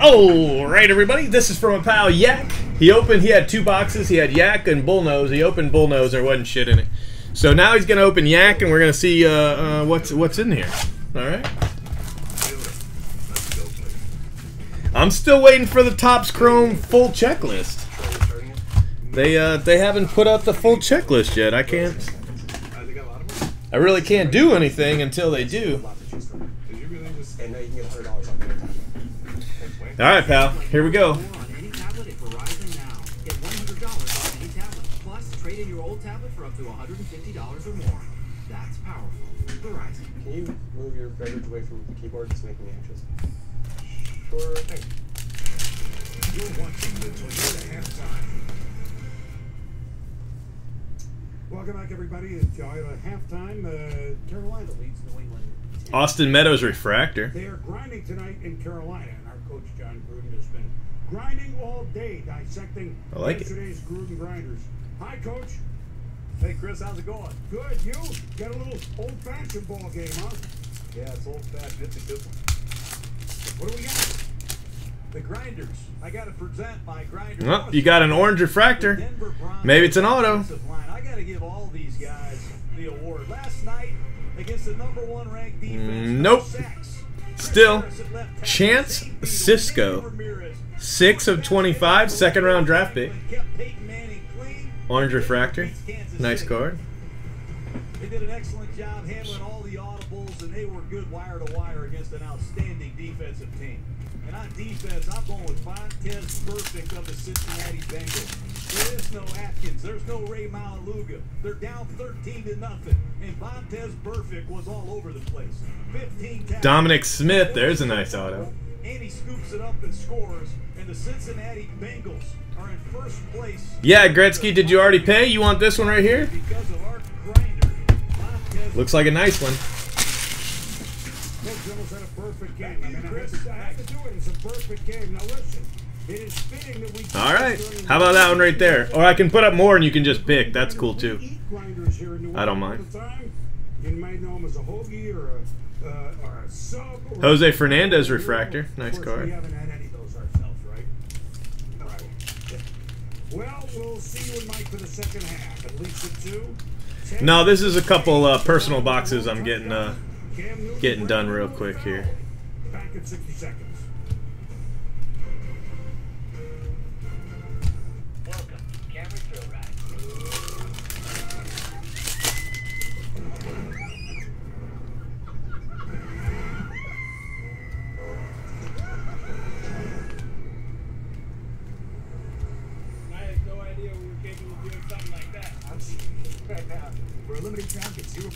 All right, everybody. This is from a pal Yak. He opened. He had two boxes. He had Yak and Bullnose. He opened Bullnose. There wasn't shit in it. So now he's gonna open Yak, and we're gonna see uh, uh, what's what's in here. All right. I'm still waiting for the Topps Chrome full checklist. They uh, they haven't put out the full checklist yet. I can't. I really can't do anything until they do. All right, pal. Here we go. on any tablet at Verizon now. Get $100 off any tablet. Plus, trade in your old tablet for up to $150 or more. That's powerful. Verizon. Can you move your beverage away from the keyboard? It's making me anxious. Sure thing. You're watching the Toyota halftime. Welcome back, everybody. It's Toyota halftime. Uh, Carolina leads New England. Austin Meadows refractor. They are grinding tonight in Carolina, coach Jon Gruden has been grinding all day, dissecting I like it. Gruden grinders. Hi, coach. Hey Chris, how's it going? Good. You got a little old-fashioned ball game, huh? Yeah, it's old fashioned. It's a good one. What do we got? The grinders. I got to present my grinders. Oh, you got an orange refractor. Maybe it's an auto. I got to give all these guys the award. Last night against the number one ranked defense. No nope. Still, Chance Sisco. Six of 25, second round draft pick. Orange refractor. Nice card. They did an excellent job handling all the audibles, and they were good wire to wire against an outstanding defensive team. And on defense, I'm going with Vontaze Burfict of the Cincinnati Bengals. There is no Atkins. There's no Rey Maualuga. They're down 13 to nothing, and Vontaze Burfict was all over the place. 15 tackles. Dominic Smith. There's a nice auto. And he scoops it up and scores, and the Cincinnati Bengals are in first place. Yeah, Gretzky, did you already pay? You want this one right here? Because Looks like a nice one. Coach had a perfect game. I mean, I I have to do it. It's a perfect game. Now listen, it is fitting that we. All right. How about that one right there? Or I can put up more and you can just pick. That's cool too. We eat grinders here in New I don't mind. all the time. You might know him as a hoagie or a, or a sub. Or Jose Fernandez refractor. Nice Of card. We haven't had any of those ourselves, right? All right. Well, we'll see you and Mike for the second half. At least at two. No, this is a couple uh, personal boxes I'm getting uh, getting done real quick here.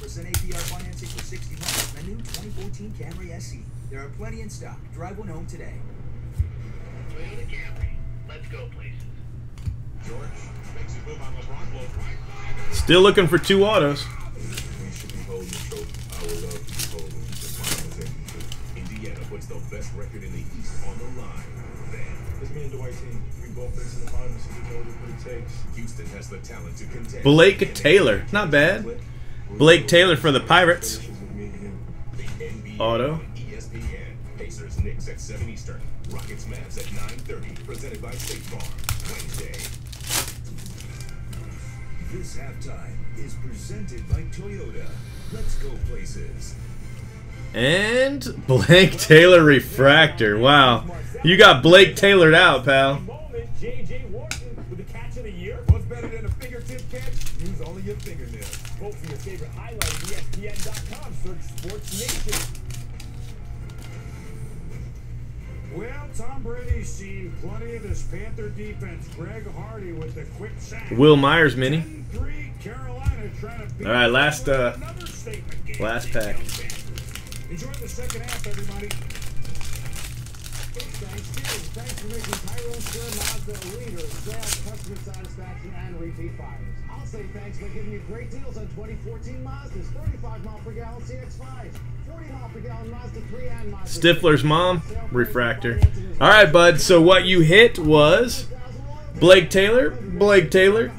APR financing for 60 months on the new 2014 Camry SE. There are plenty in stock. Drive one home today. Toyota Camry. Let's go places. Still looking for two autos. We should be holding the trophy. I would love to holding the final. Indiana puts the best record in the East on the line. Then It's me and Dwight team. We both face in the finals, so we know what it takes. Houston has the talent to contend. Blake Taylor. Not bad. Blake Taylor for the Pirates. With me and him. The NBA Auto. ESPN. Pacers Knicks at 7 Eastern. Rockets Mavs at 9:30. Presented by State Farm. Wednesday. This halftime is presented by Toyota. Let's go places. And Blake Taylor refractor. Wow. You got Blake Taylored out, pal. J.J. Wharton with the catch of the year. What's better than a fingertip catch? Use only your fingernails. Vote for your favorite highlight at ESPN.com. Search Sports Nation. Well, Tom Brady's seen plenty of this Panther defense. Greg Hardy with the quick sack. Wil Myers mini. Carolina trying to beat All right, last, uh, another statement game. last pack. Enjoy the second half, everybody. Thanks, too. Thanks for making Tyrone Square Mazda a leader in sales, customer satisfaction, and repeat buyers. I'll say thanks by giving you great deals on 2014 Mazdas, 35 mile per gallon CX-5s, 40 mile per gallon Mazda 3 and Mazda Stifler's mom refractor. All right, bud. So what you hit was Blake Taylor, Blake Taylor,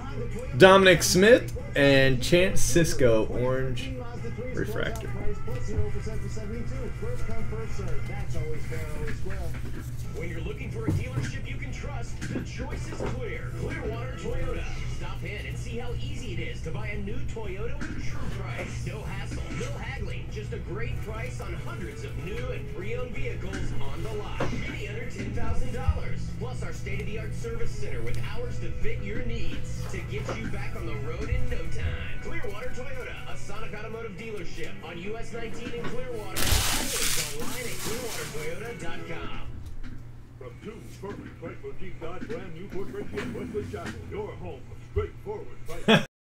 Dominic Smith, and Chance Sisco orange refractor. plus 0% for 72. First come, first serve. That's always fair, always square. When you're looking for a dealership you can trust, the choice is clear. Clearwater Toyota. Stop in and see how easy it is to buy a new Toyota with true price. No hassle, no haggling, just a great price on hundreds of new and pre-owned vehicles on the lot. Many under $10,000. Plus our state-of-the-art service center with hours to fit your needs to get you back on the road in no time. Clearwater Toyota, a Sonic Automotive dealership on US 19 in Clearwater. Always online at clearwatertoyota.com. From Toombs Perfect Frank Boutique Dodge brand New Port Richey and Wesley Chapel, your home for straightforward